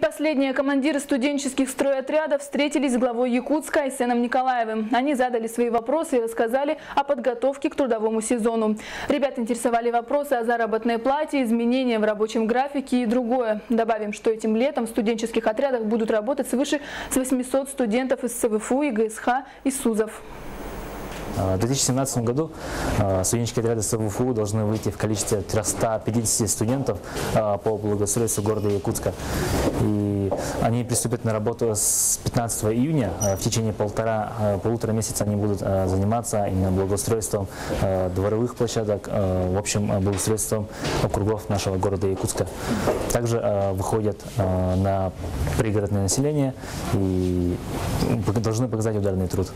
последние командиры студенческих стройотрядов встретились с главой Якутска Айсеном Николаевым. Они задали свои вопросы и рассказали о подготовке к трудовому сезону. Ребят интересовали вопросы о заработной плате, изменения в рабочем графике и другое. Добавим, что этим летом в студенческих отрядах будут работать свыше с 800 студентов из СВФУ, ИГСХ и СУЗов. В 2017 году э, студенческие отряды СВФУ должны выйти в количестве 350 студентов э, по благоустройству города Якутска. И они приступят на работу с 15 июня. В течение полтора, полутора месяца они будут заниматься именно благоустройством дворовых площадок, в общем, благоустройством округов нашего города Якутска. Также выходят на пригородное население и должны показать ударный труд.